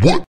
What?